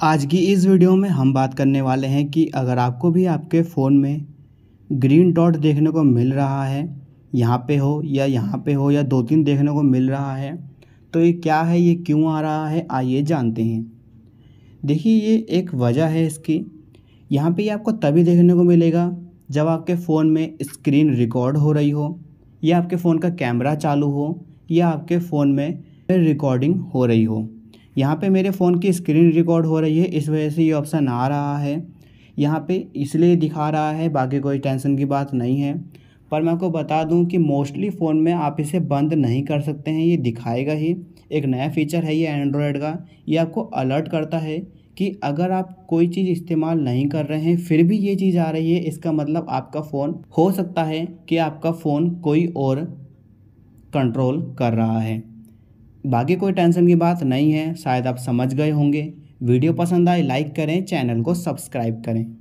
आज की इस वीडियो में हम बात करने वाले हैं कि अगर आपको भी आपके फ़ोन में ग्रीन डॉट देखने को मिल रहा है, यहाँ पे हो या यहाँ पे हो या दो तीन देखने को मिल रहा है तो ये क्या है, ये क्यों आ रहा है, आइए जानते हैं। देखिए, ये एक वजह है इसकी। यहाँ पे ये आपको तभी देखने को मिलेगा जब आपके फ़ोन में स्क्रीन रिकॉर्ड हो रही हो, या आपके फ़ोन का कैमरा चालू हो, या आपके फ़ोन में रिकॉर्डिंग हो रही हो। यहाँ पे मेरे फ़ोन की स्क्रीन रिकॉर्ड हो रही है, इस वजह से ये ऑप्शन आ रहा है। यहाँ पे इसलिए दिखा रहा है, बाकी कोई टेंशन की बात नहीं है। पर मैं आपको बता दूँ कि मोस्टली फ़ोन में आप इसे बंद नहीं कर सकते हैं, ये दिखाएगा ही। एक नया फीचर है ये एंड्रॉयड का, ये आपको अलर्ट करता है कि अगर आप कोई चीज़ इस्तेमाल नहीं कर रहे हैं, फिर भी ये चीज़ आ रही है, इसका मतलब आपका फ़ोन हो सकता है कि आपका फ़ोन कोई और कंट्रोल कर रहा है। बाकी कोई टेंशन की बात नहीं है, शायद आप समझ गए होंगे। वीडियो पसंद आए, लाइक करें, चैनल को सब्सक्राइब करें।